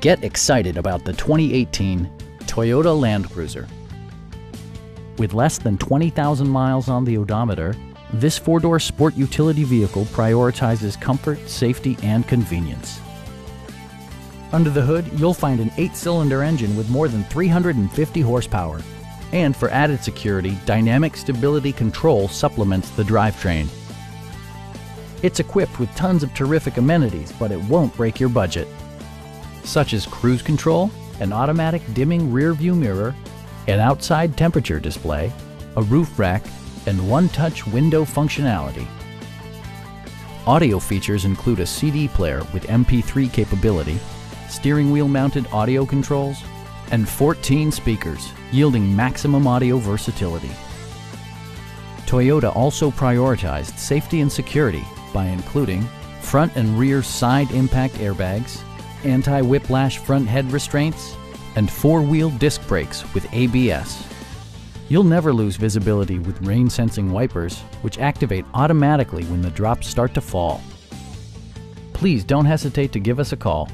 Get excited about the 2018 Toyota Land Cruiser. With less than 20,000 miles on the odometer, this four-door sport utility vehicle prioritizes comfort, safety, and convenience. Under the hood, you'll find an eight-cylinder engine with more than 350 horsepower. And for added security, Dynamic Stability Control supplements the drivetrain. It's equipped with tons of terrific amenities, but it won't break your budget. Such as cruise control, an automatic dimming rear view mirror, an outside temperature display, a roof rack, and one-touch window functionality. Audio features include a CD player with MP3 capability, steering wheel mounted audio controls, and 14 speakers, yielding maximum audio versatility. Toyota also prioritized safety and security by including front and rear side impact airbags, anti-whiplash front head restraints, and four-wheel disc brakes with ABS. You'll never lose visibility with rain-sensing wipers, which activate automatically when the drops start to fall. Please don't hesitate to give us a call